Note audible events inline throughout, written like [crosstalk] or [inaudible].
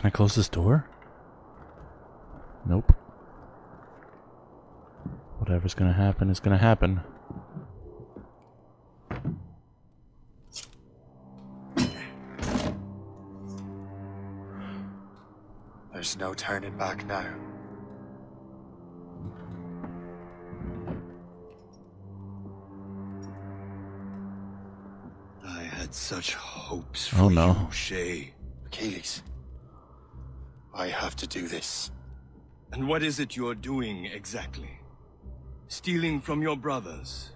Can I close this door? Nope. Whatever's gonna happen is gonna happen. There's no turning back now. I had such hopes Oh, for no. you, Shay. Achilles, I have to do this. And what is it you're doing exactly? Stealing from your brothers?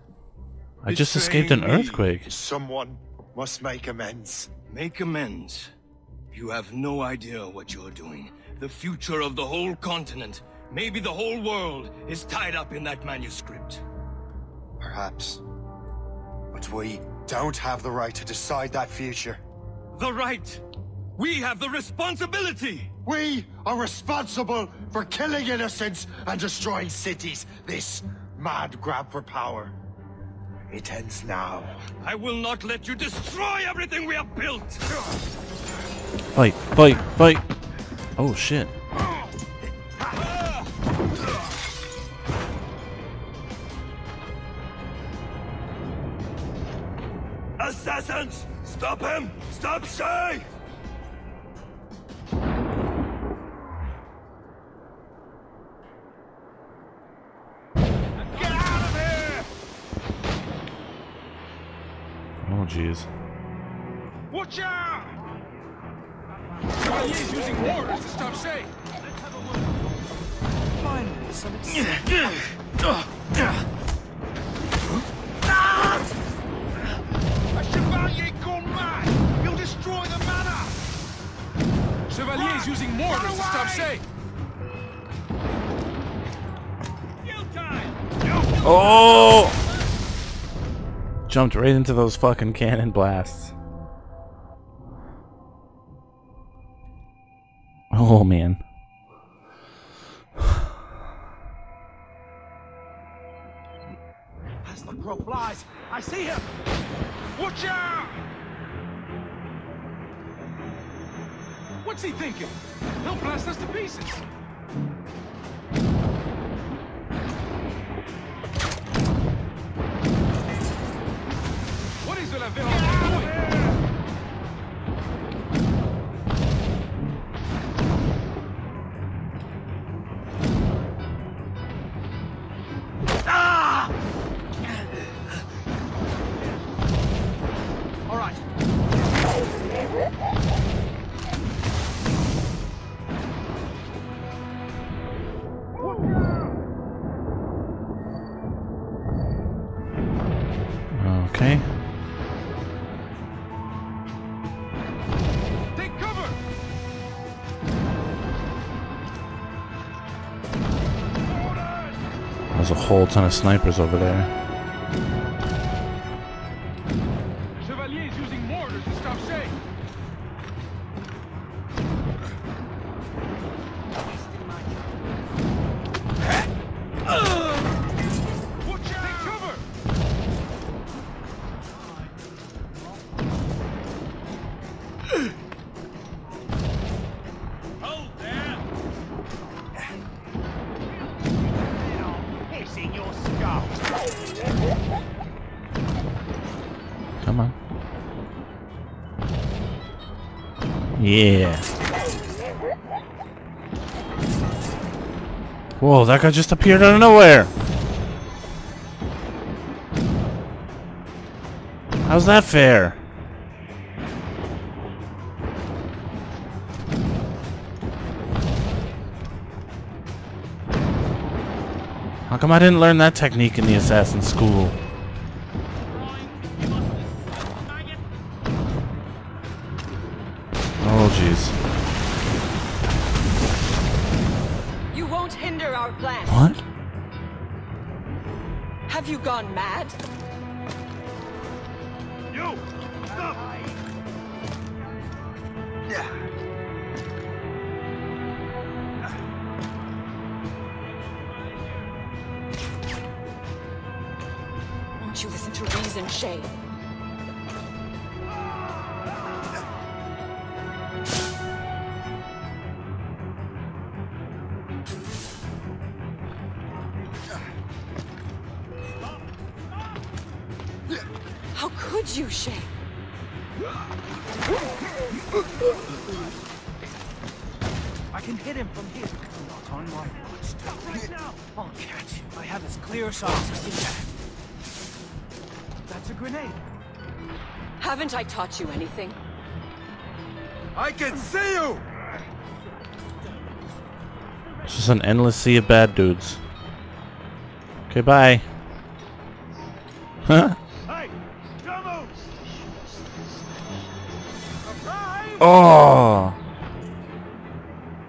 I just escaped an Betraying me. earthquake. Someone must make amends. Make amends. You have no idea what you're doing. The future of the whole continent, maybe the whole world, is tied up in that manuscript. Perhaps. But we don't have the right to decide that future. The right! We have the responsibility! We are responsible for killing innocents and destroying cities. This mad grab for power. It ends now. I will not let you destroy everything we have built! Fight, fight, fight! Oh shit. Assassins! Stop him! Stop Shay! Jeez. Watch out! Chevalier's using mortars to stop Shay. A Chevalier gone mad! He'll destroy the manor! Chevalier's using mortars to stop Shay. Kill time! Oh! Jumped right into those fucking cannon blasts. Oh man. As the crow flies, I see him. Watch out! What's he thinking? He'll blast us to pieces. What is There's a whole ton of snipers over there. Yeah. Whoa, that guy just appeared out of nowhere. How's that fair? How come I didn't learn that technique in the assassin school? I can hit him from here. Not on my watch. Stop right now! I'll catch you. I have as clear shots as you can. That's a grenade. Haven't I taught you anything? I can see you! It's just an endless sea of bad dudes. Okay, bye. [laughs] Huh? Oh.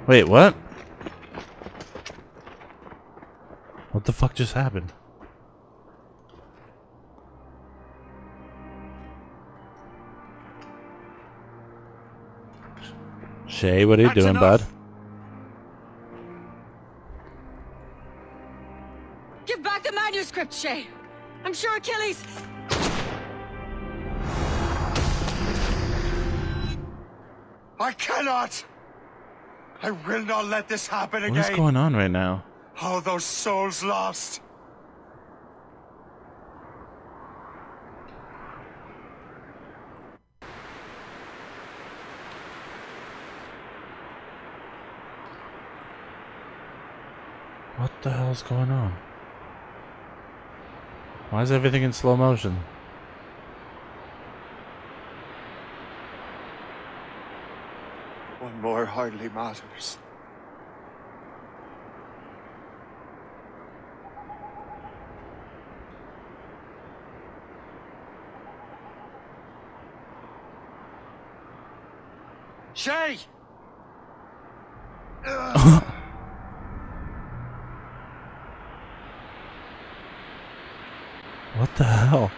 Wait, what? What the fuck just happened? Shay, what are you That's doing, enough. bud? Give back the manuscript, Shay! I'm sure Achilles... I cannot! I will not let this happen again. What is going on right now? All those souls lost. What the hell's going on? Why is everything in slow motion? More hardly matters. Shay! [laughs] What the hell?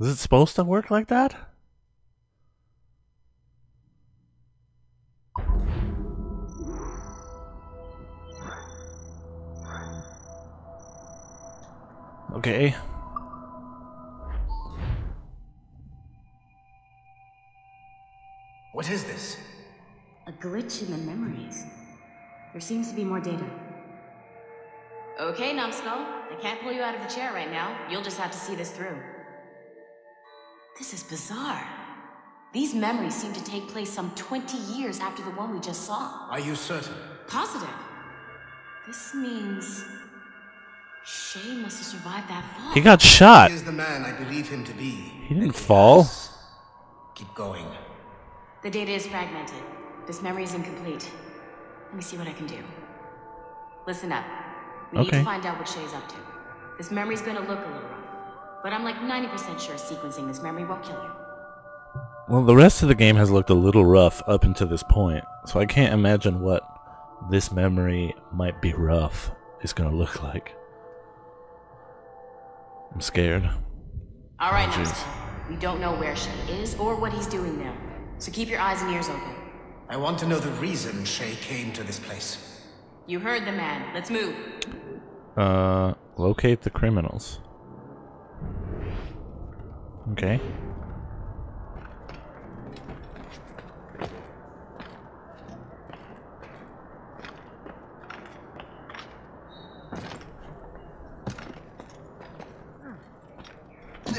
Is it supposed to work like that? Okay. What is this? A glitch in the memories. There seems to be more data. Okay, numbskull. I can't pull you out of the chair right now. You'll just have to see this through. This is bizarre. These memories seem to take place some 20 years after the one we just saw. Are you certain? Positive. This means... Shay must have survived that fall. He got shot. He is the man I believe him to be. He didn't fall. Keep going. The data is fragmented. This memory is incomplete. Let me see what I can do. Listen up. We need to find out what Shay's up to. This memory's gonna look a little rough. But I'm like 90% sure sequencing this memory won't kill you. Well, the rest of the game has looked a little rough up until this point, so I can't imagine what this memory might be rough is gonna look like. I'm scared. Alright, Oh, jeez. numbskull. We don't know where Shay is or what he's doing there. So keep your eyes and ears open. I want to know the reason Shay came to this place. You heard the man. Let's move. Uh, locate the criminals. Okay.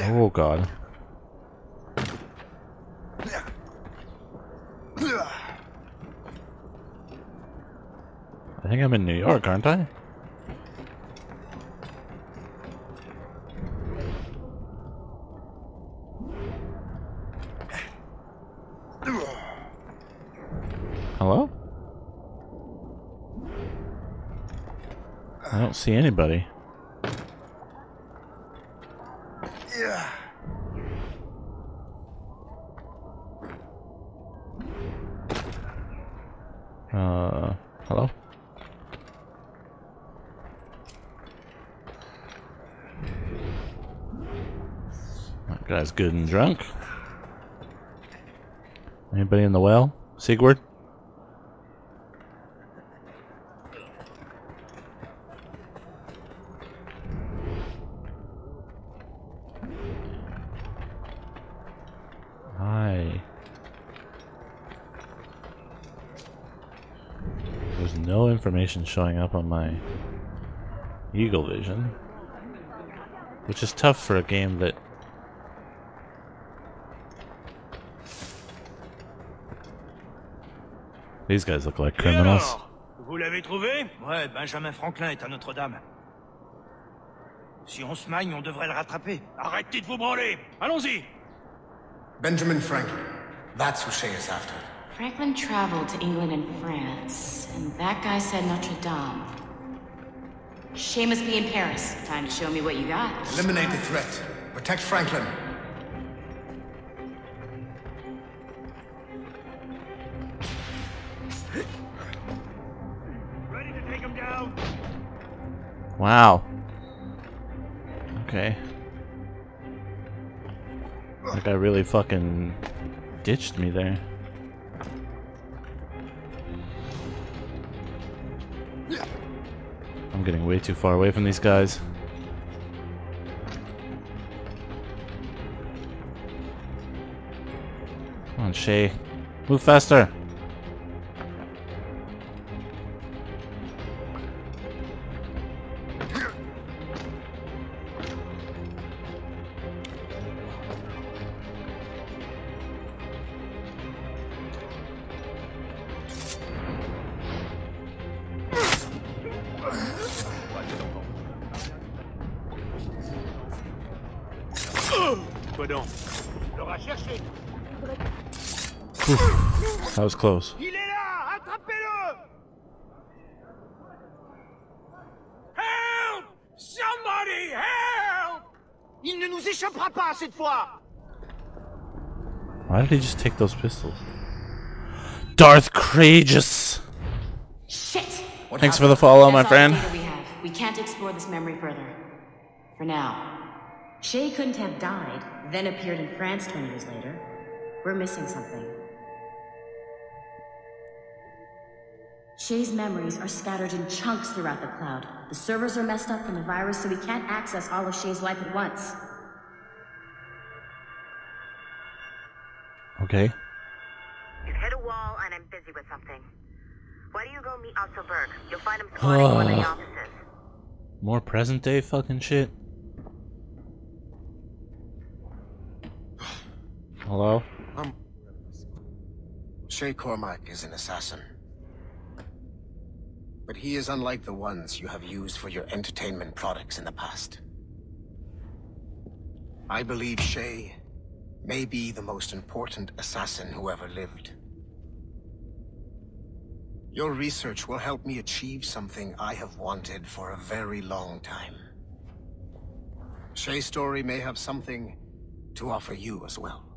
Oh god. I think I'm in New York, aren't I? Hello? I don't see anybody. Yeah. Uh, hello? That guy's good and drunk. Anybody in the well? Sigurd? Hi. There's no information showing up on my Eagle Vision. Which is tough for a game that These guys look like criminals. alors Vous l'avez trouvé Ouais, Benjamin Franklin est à Notre-Dame. Si on se magne, on devrait le rattraper. Arrêtez de vous branler Allons-y Benjamin Franklin. That's who Shay is after. Franklin traveled to England and France, and that guy said Notre Dame. Shay must be in Paris. Time to show me what you got. Eliminate the threat. Protect Franklin. Wow. Okay. That guy really fucking ditched me there. I'm getting way too far away from these guys. Come on, Shay. Move faster. L'aura cherché That was close. Il est là Attrapez-le Help Somebody help Il ne nous échappera pas cette fois Why did he just take those pistols? Darth Courageous! Shit! Thanks for the follow, my That's all the friend. we have. We can't explore this memory further. For now. Shay couldn't have died, then appeared in France 20 years later. We're missing something. Shay's memories are scattered in chunks throughout the cloud. The servers are messed up from the virus, so we can't access all of Shay's life at once. Okay. You've hit a wall, and I'm busy with something. Why do you go meet Otso Berg? You'll find him [sighs] squatting in one of the Ugh. offices. More present day fucking shit. Hello? Um, Shay Cormac is an assassin. But he is unlike the ones you have used for your entertainment products in the past. I believe Shay may be the most important assassin who ever lived. Your research will help me achieve something I have wanted for a very long time. Shay's story may have something to offer you as well.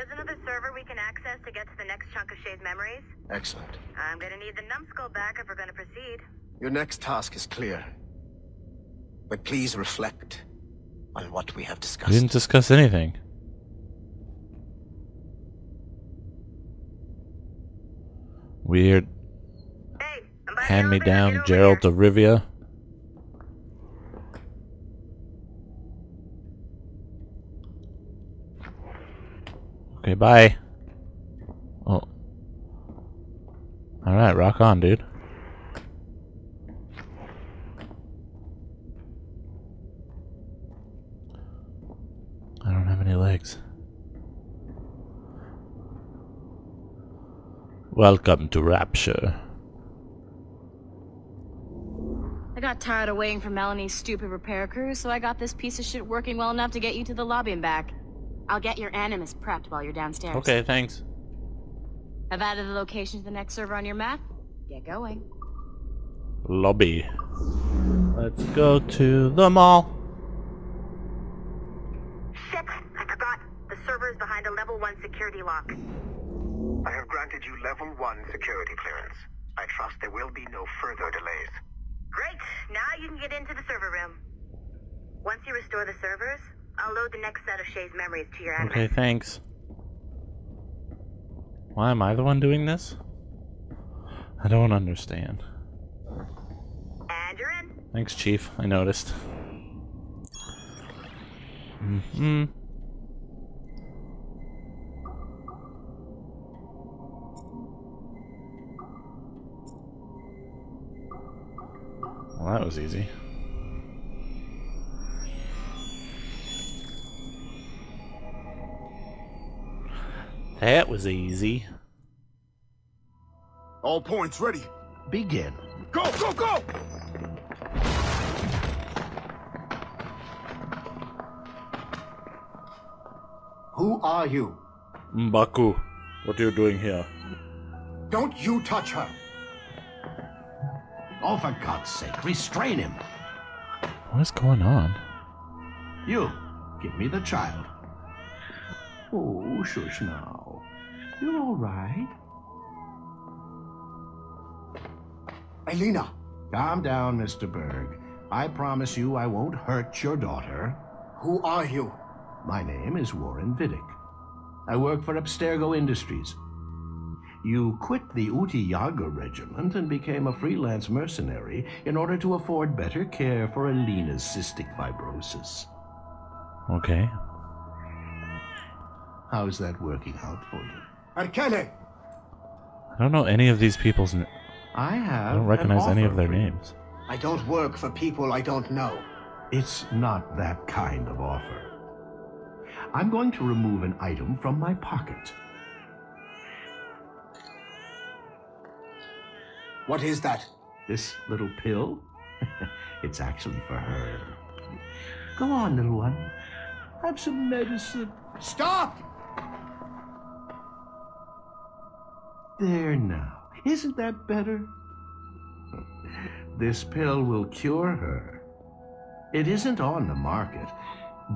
There's another server we can access to get to the next chunk of Shay's memories. Excellent. I'm gonna need the numbskull back if we're gonna proceed. Your next task is clear. But please reflect on what we have discussed. We didn't discuss anything. Weird. Hey, I'm by Hand me down, Gerald here. de Rivia. Okay, bye. Oh. Alright, rock on, dude. I don't have any legs. Welcome to Rapture. I got tired of waiting for Melanie's stupid repair crew, so I got this piece of shit working well enough to get you to the lobby and back. I'll get your animus prepped while you're downstairs. Okay, thanks. I've added the location to the next server on your map. Get going. Lobby. Let's go to the mall. Shit! I forgot. The server's behind a level 1 security lock. I have granted you level 1 security clearance. I trust there will be no further delays. Great! Now you can get into the server room. Once you restore the servers, I'll load the next set of Shay's memories to your animus. Okay, thanks. Why am I the one doing this? I don't understand. And. Thanks, Chief. I noticed. Mm hmm Well, that was easy. That was easy. All points ready. Begin. Go, go, go! Who are you? Mbaku, what are you doing here? Don't you touch her! Oh, for God's sake, restrain him! What is going on? You, give me the child. Oh, shush now. You're all right. Elina! Calm down, Mr. Berg. I promise you I won't hurt your daughter. Who are you? My name is Warren Vidic. I work for Abstergo Industries. You quit the Utti Jaeger regiment and became a freelance mercenary in order to afford better care for Elina's cystic fibrosis. Okay. How's that working out for you? Arkele! I don't know any of these people's. N- I have. I don't recognize an any of their names. I don't work for people I don't know. It's not that kind of offer. I'm going to remove an item from my pocket. What is that? This little pill? [laughs] it's actually for her. Go on, little one. Have some medicine. Stop! There now. Isn't that better? This pill will cure her. It isn't on the market,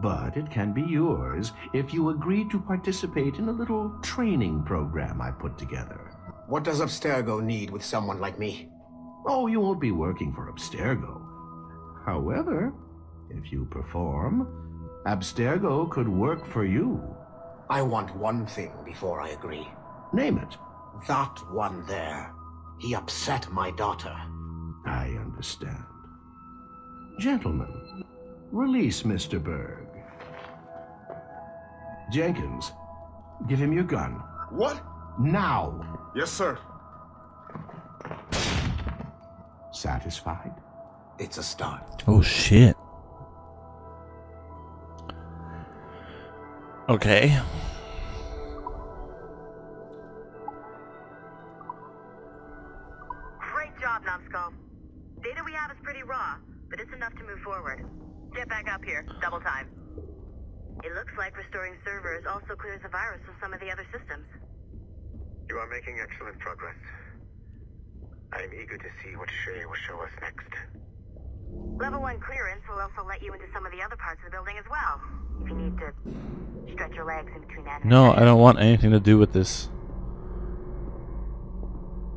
but it can be yours if you agree to participate in a little training program I put together. What does Abstergo need with someone like me? Oh, you won't be working for Abstergo. However, if you perform, Abstergo could work for you. I want one thing before I agree. Name it. That one there. He upset my daughter. I understand. Gentlemen, release Mr. Berg. Jenkins, give him your gun. What? Now! Yes, sir. Satisfied? It's a start. Oh shit. Okay. Shay us next. Level 1 clearance will also let you into some of the other parts of the building as well. If you need to stretch your legs in between enemies. No, I don't want anything to do with this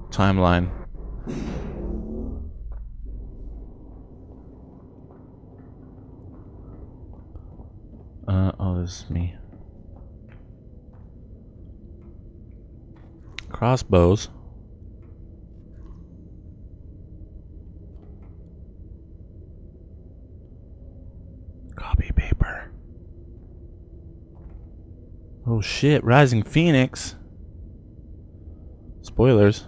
timeline. Uh, oh, this is me. Crossbows. Oh shit, Rising Phoenix. Spoilers.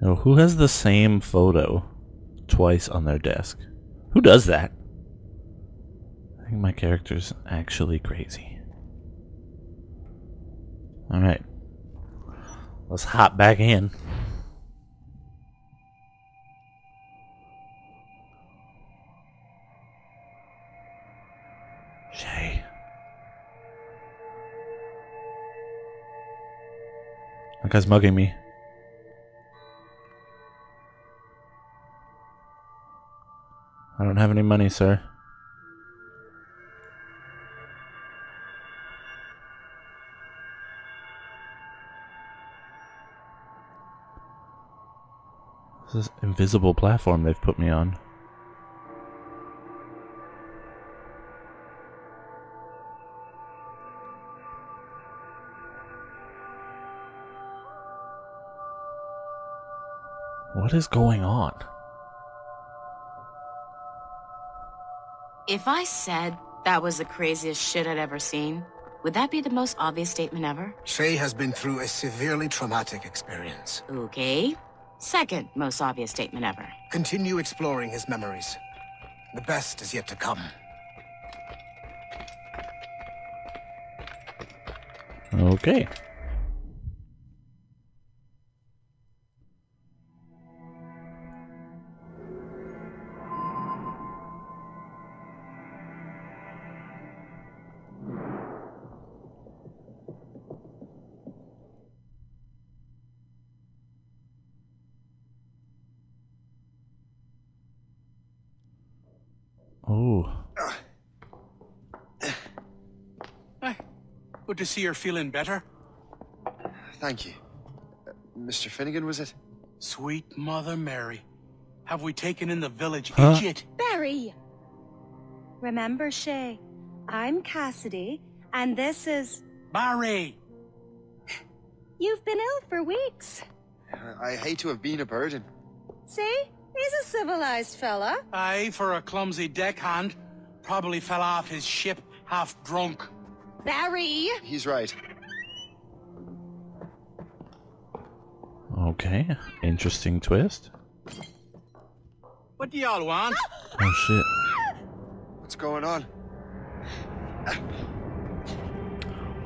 Now, who has the same photo twice on their desk? Who does that? I think my character's actually crazy. Alright. Let's hop back in. Guy's mugging me. I don't have any money, sir. This is invisible platform they've put me on. What is going on? If I said that was the craziest shit I'd ever seen, Would that be the most obvious statement ever? Shay has been through a severely traumatic experience. Okay. Second most obvious statement ever. Continue exploring his memories. The best is yet to come. Okay. See you're feeling better. Thank you. Uh, Mr. Finnegan, was it? Sweet Mother Mary. Have we taken in the village, Huh? idiot? Barry! Remember, Shay, I'm Cassidy, and this is. Barry! You've been ill for weeks. I hate to have been a burden. See? He's a civilized fella. Aye, for a clumsy deckhand. Probably fell off his ship half drunk. Barry! He's right. Okay. Interesting twist. What do y'all want? [gasps] Oh shit. What's going on?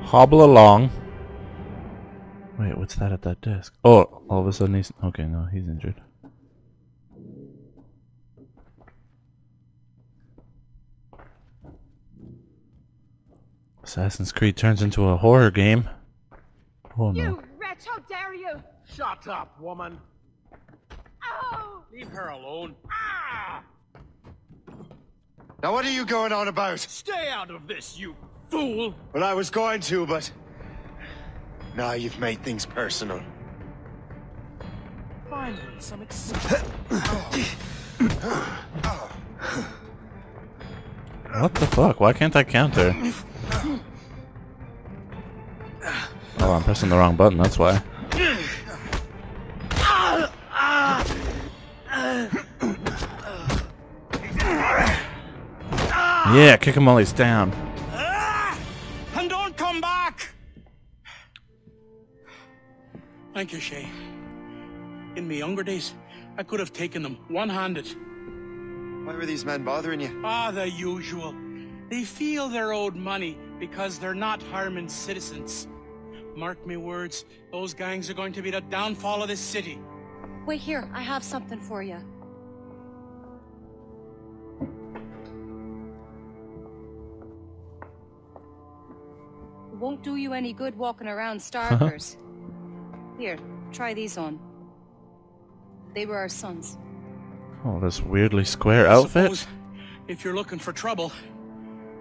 Hobble along. Wait, what's that at that desk? Oh, all of a sudden he's okay. No, he's injured. Assassin's Creed turns into a horror game. Oh no. You wretch, how dare you! Shut up, woman. Oh! Leave her alone. Ah! Now what are you going on about? Stay out of this, you fool. Well, I was going to, but... Now you've made things personal. Finally, some excitement. What the fuck? Why can't I counter? Oh, I'm pressing the wrong button, that's why. Yeah, kick him while he's down. And don't come back! Thank you, Shay. In my younger days, I could have taken them one-handed. Why were these men bothering you? Ah, the usual. They feel they're owed money because they're not harming citizens. Mark me words, those gangs are going to be the downfall of this city. Wait here, I have something for you. Won't do you any good walking around starvers. [laughs] here, try these on. They were our sons. Oh, this weirdly square outfit. If you're looking for trouble,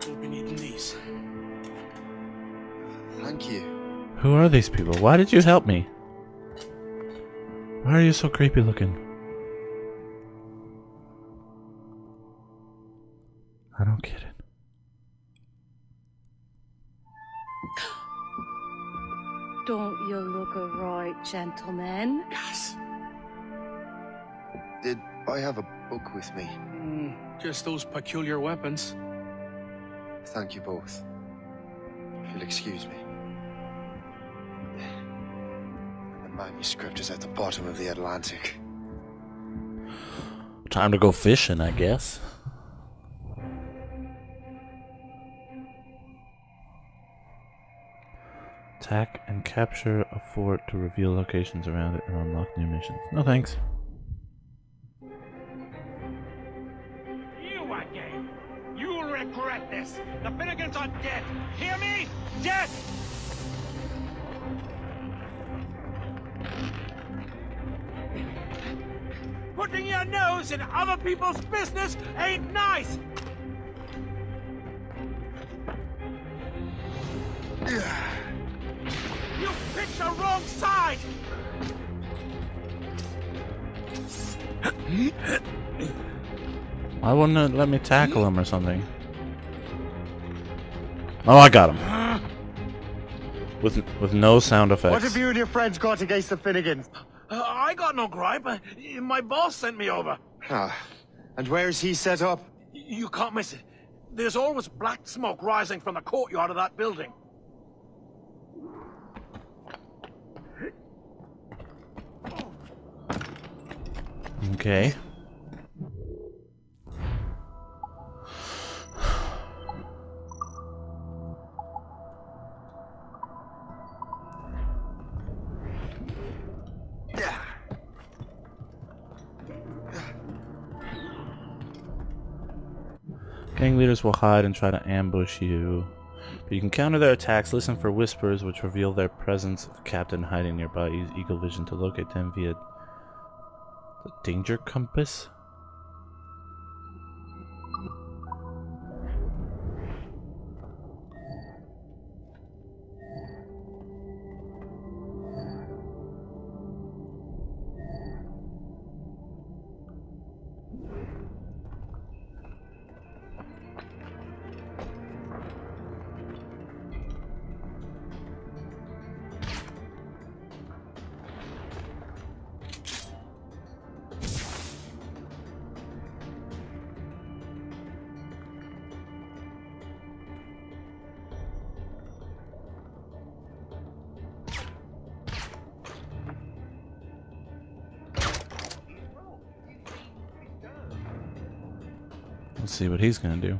you'll be needing these. Thank you. Who are these people? Why did you help me? Why are you so creepy looking? I don't get it. Don't you look a right gentleman? Yes. Did I have a book with me? Hmm, just those peculiar weapons. Thank you both. If you'll excuse me. Manuscript is at the bottom of the Atlantic. Time to go fishing, I guess. Attack and capture a fort to reveal locations around it and unlock new missions. No thanks. You again. You'll regret this. The Finnegans are dead. Hear me? Dead! Putting your nose in other people's business ain't nice. [sighs] You picked the wrong side. Why wouldn't it let me tackle him or something? Oh, I got him. With with no sound effects. What have you and your friends got against the Finnegans? Uh, I got no gripe. Uh, my boss sent me over. Ah. And where's he set up? You can't miss it. There's always black smoke rising from the courtyard of that building. Okay. Leaders will hide and try to ambush you. But you can counter their attacks, listen for whispers which reveal their presence of captain hiding nearby. Use eagle vision to locate them via the danger compass. See what he's gonna do.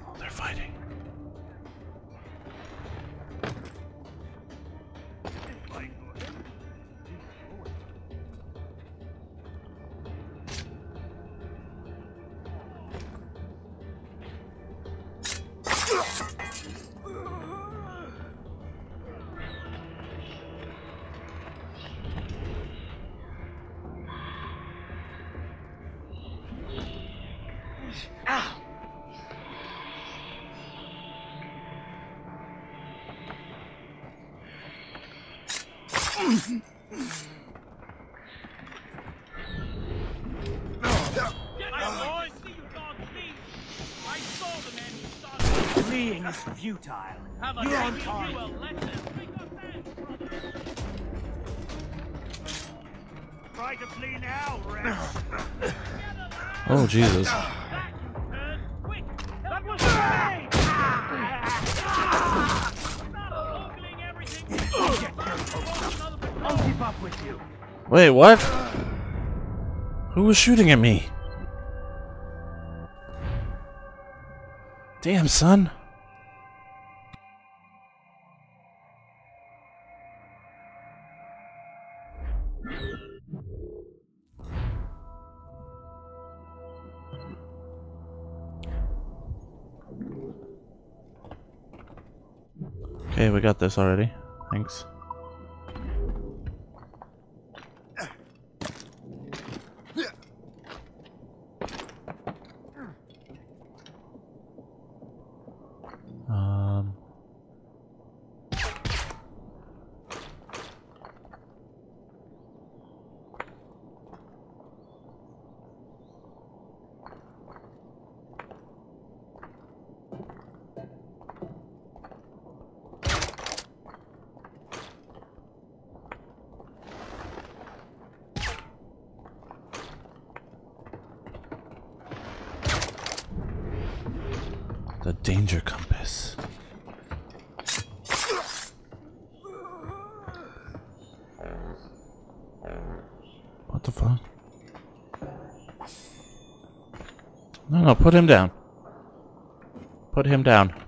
Oh, they're fighting. Fleeing is futile. You're on target. Try to flee now, Rex. Oh Jesus. That was me! I'll keep up with you. Wait, what? Who was shooting at me? Damn, son. Got this already. Thanks. The danger compass. What the fuck? No, no, put him down. Put him down.